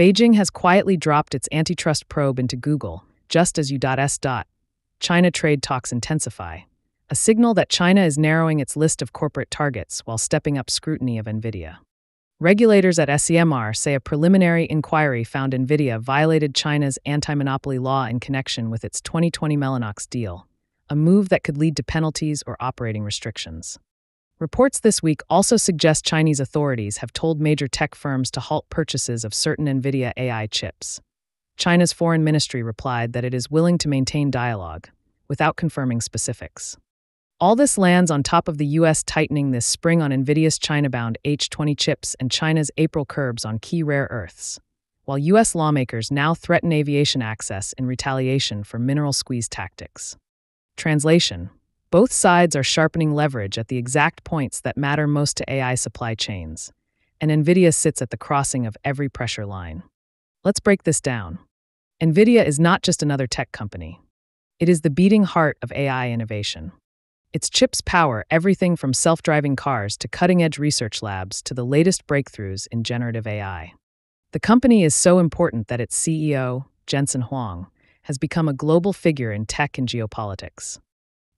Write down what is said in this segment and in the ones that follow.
Beijing has quietly dropped its antitrust probe into Google, just as U.S. China trade talks intensify, a signal that China is narrowing its list of corporate targets while stepping up scrutiny of Nvidia. Regulators at SAMR say a preliminary inquiry found Nvidia violated China's anti monopoly law in connection with its 2020 Mellanox deal, a move that could lead to penalties or operating restrictions. Reports this week also suggest Chinese authorities have told major tech firms to halt purchases of certain NVIDIA AI chips. China's foreign ministry replied that it is willing to maintain dialogue, without confirming specifics. All this lands on top of the U.S. tightening this spring on NVIDIA's China bound H20 chips and China's April curbs on key rare earths, while U.S. lawmakers now threaten aviation access in retaliation for mineral squeeze tactics. Translation both sides are sharpening leverage at the exact points that matter most to AI supply chains, and NVIDIA sits at the crossing of every pressure line. Let's break this down. NVIDIA is not just another tech company, it is the beating heart of AI innovation. Its chips power everything from self driving cars to cutting edge research labs to the latest breakthroughs in generative AI. The company is so important that its CEO, Jensen Huang, has become a global figure in tech and geopolitics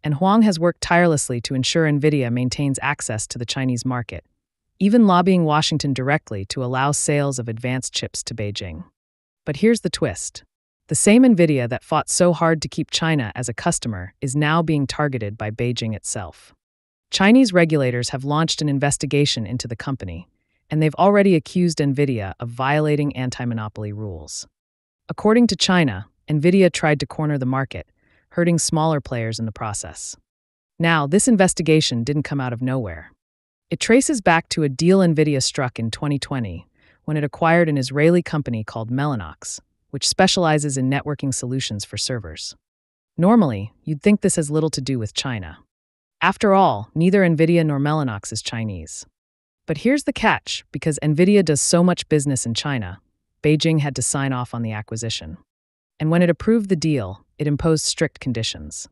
and Huang has worked tirelessly to ensure NVIDIA maintains access to the Chinese market, even lobbying Washington directly to allow sales of advanced chips to Beijing. But here's the twist the same NVIDIA that fought so hard to keep China as a customer is now being targeted by Beijing itself. Chinese regulators have launched an investigation into the company, and they've already accused NVIDIA of violating anti monopoly rules. According to China, NVIDIA tried to corner the market hurting smaller players in the process. Now, this investigation didn't come out of nowhere. It traces back to a deal NVIDIA struck in 2020 when it acquired an Israeli company called Mellanox, which specializes in networking solutions for servers. Normally, you'd think this has little to do with China. After all, neither NVIDIA nor Mellanox is Chinese. But here's the catch because NVIDIA does so much business in China, Beijing had to sign off on the acquisition. And when it approved the deal, it imposed strict conditions.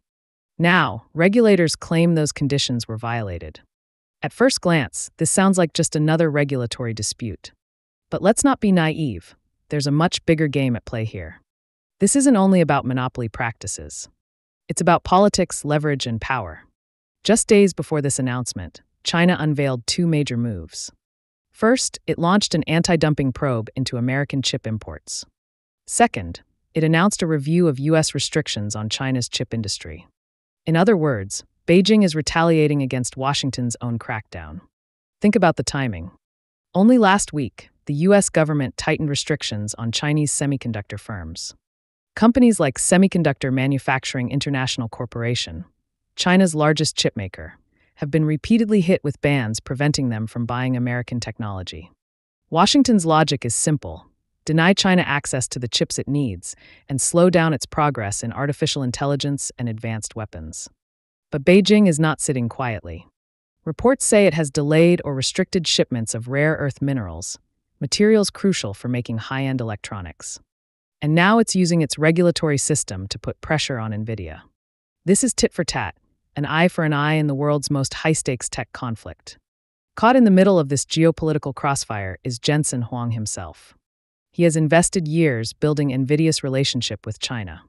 Now, regulators claim those conditions were violated. At first glance, this sounds like just another regulatory dispute. But let's not be naive. There's a much bigger game at play here. This isn't only about monopoly practices. It's about politics, leverage, and power. Just days before this announcement, China unveiled two major moves. First, it launched an anti dumping probe into American chip imports. Second, it announced a review of U.S. restrictions on China's chip industry. In other words, Beijing is retaliating against Washington's own crackdown. Think about the timing. Only last week, the U.S. government tightened restrictions on Chinese semiconductor firms. Companies like Semiconductor Manufacturing International Corporation, China's largest chipmaker, have been repeatedly hit with bans preventing them from buying American technology. Washington's logic is simple deny China access to the chips it needs, and slow down its progress in artificial intelligence and advanced weapons. But Beijing is not sitting quietly. Reports say it has delayed or restricted shipments of rare earth minerals, materials crucial for making high end electronics. And now it's using its regulatory system to put pressure on NVIDIA. This is tit for tat, an eye for an eye in the world's most high stakes tech conflict. Caught in the middle of this geopolitical crossfire is Jensen Huang himself. He has invested years building NVIDIA's relationship with China.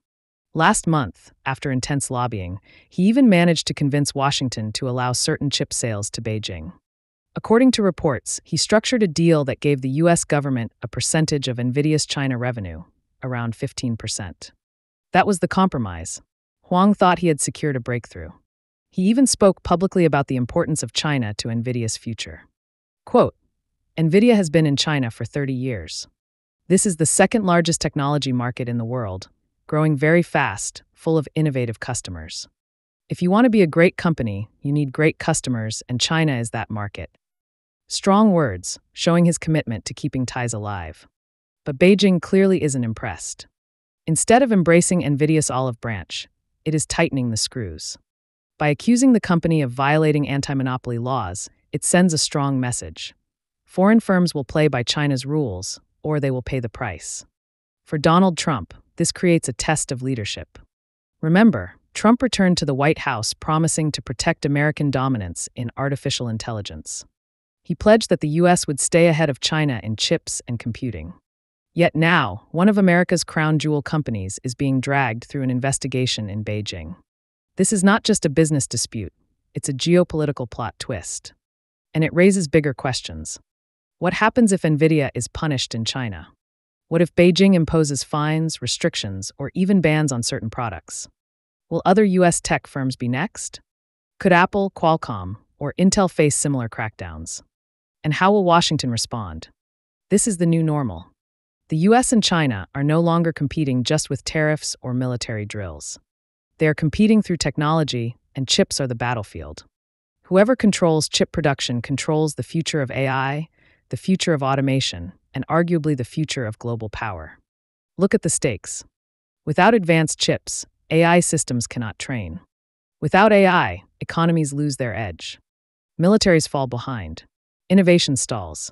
Last month, after intense lobbying, he even managed to convince Washington to allow certain chip sales to Beijing. According to reports, he structured a deal that gave the US government a percentage of NVIDIA's China revenue, around 15%. That was the compromise. Huang thought he had secured a breakthrough. He even spoke publicly about the importance of China to NVIDIA's future. Quote NVIDIA has been in China for 30 years. This is the second largest technology market in the world, growing very fast, full of innovative customers. If you want to be a great company, you need great customers, and China is that market. Strong words, showing his commitment to keeping ties alive. But Beijing clearly isn't impressed. Instead of embracing NVIDIA's olive branch, it is tightening the screws. By accusing the company of violating anti monopoly laws, it sends a strong message. Foreign firms will play by China's rules, or they will pay the price. For Donald Trump, this creates a test of leadership. Remember, Trump returned to the White House promising to protect American dominance in artificial intelligence. He pledged that the U.S. would stay ahead of China in chips and computing. Yet now, one of America's crown jewel companies is being dragged through an investigation in Beijing. This is not just a business dispute, it's a geopolitical plot twist. And it raises bigger questions. What happens if NVIDIA is punished in China? What if Beijing imposes fines, restrictions, or even bans on certain products? Will other US tech firms be next? Could Apple, Qualcomm, or Intel face similar crackdowns? And how will Washington respond? This is the new normal. The US and China are no longer competing just with tariffs or military drills. They are competing through technology, and chips are the battlefield. Whoever controls chip production controls the future of AI, the future of automation, and arguably the future of global power. Look at the stakes. Without advanced chips, AI systems cannot train. Without AI, economies lose their edge. Militaries fall behind. Innovation stalls.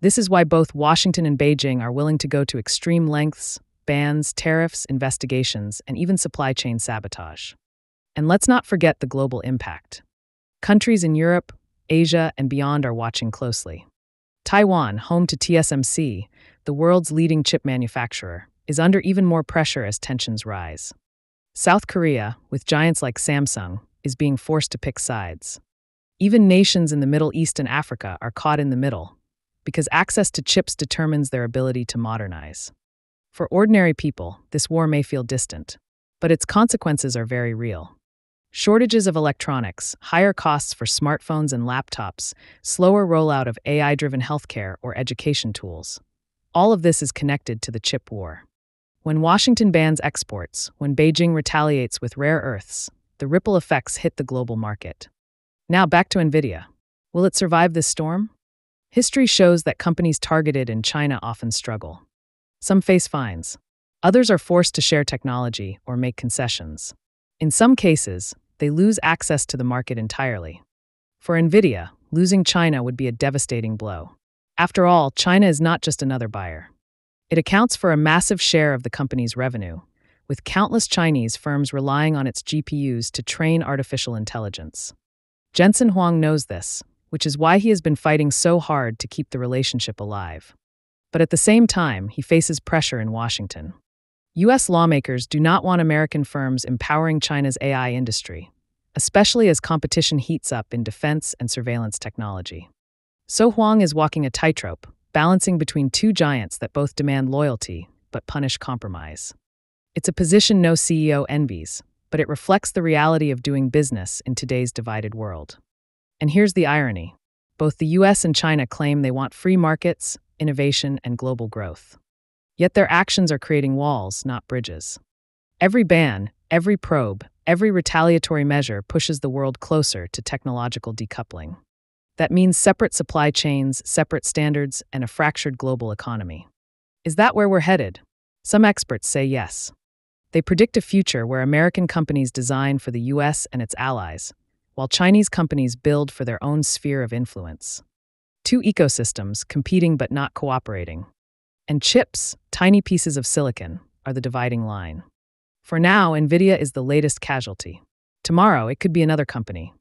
This is why both Washington and Beijing are willing to go to extreme lengths bans, tariffs, investigations, and even supply chain sabotage. And let's not forget the global impact. Countries in Europe, Asia, and beyond are watching closely. Taiwan, home to TSMC, the world's leading chip manufacturer, is under even more pressure as tensions rise. South Korea, with giants like Samsung, is being forced to pick sides. Even nations in the Middle East and Africa are caught in the middle, because access to chips determines their ability to modernize. For ordinary people, this war may feel distant, but its consequences are very real. Shortages of electronics, higher costs for smartphones and laptops, slower rollout of AI driven healthcare or education tools. All of this is connected to the chip war. When Washington bans exports, when Beijing retaliates with rare earths, the ripple effects hit the global market. Now back to NVIDIA. Will it survive this storm? History shows that companies targeted in China often struggle. Some face fines. Others are forced to share technology or make concessions. In some cases, they lose access to the market entirely. For NVIDIA, losing China would be a devastating blow. After all, China is not just another buyer. It accounts for a massive share of the company's revenue, with countless Chinese firms relying on its GPUs to train artificial intelligence. Jensen Huang knows this, which is why he has been fighting so hard to keep the relationship alive. But at the same time, he faces pressure in Washington. U.S. lawmakers do not want American firms empowering China's AI industry, especially as competition heats up in defense and surveillance technology. So Huang is walking a tightrope, balancing between two giants that both demand loyalty but punish compromise. It's a position no CEO envies, but it reflects the reality of doing business in today's divided world. And here's the irony both the US and China claim they want free markets, innovation, and global growth. Yet their actions are creating walls, not bridges. Every ban, every probe, every retaliatory measure pushes the world closer to technological decoupling. That means separate supply chains, separate standards, and a fractured global economy. Is that where we're headed? Some experts say yes. They predict a future where American companies design for the US and its allies, while Chinese companies build for their own sphere of influence. Two ecosystems competing but not cooperating. And chips, tiny pieces of silicon, are the dividing line. For now, NVIDIA is the latest casualty. Tomorrow, it could be another company.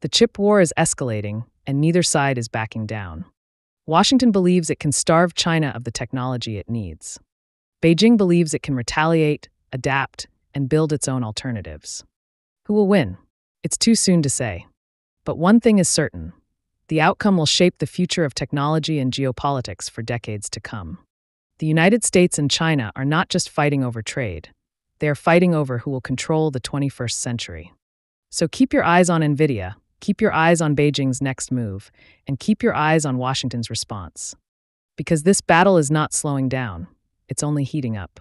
The chip war is escalating, and neither side is backing down. Washington believes it can starve China of the technology it needs. Beijing believes it can retaliate, adapt, and build its own alternatives. Who will win? It's too soon to say. But one thing is certain the outcome will shape the future of technology and geopolitics for decades to come. The United States and China are not just fighting over trade, they are fighting over who will control the 21st century. So keep your eyes on NVIDIA, keep your eyes on Beijing's next move, and keep your eyes on Washington's response. Because this battle is not slowing down, it's only heating up.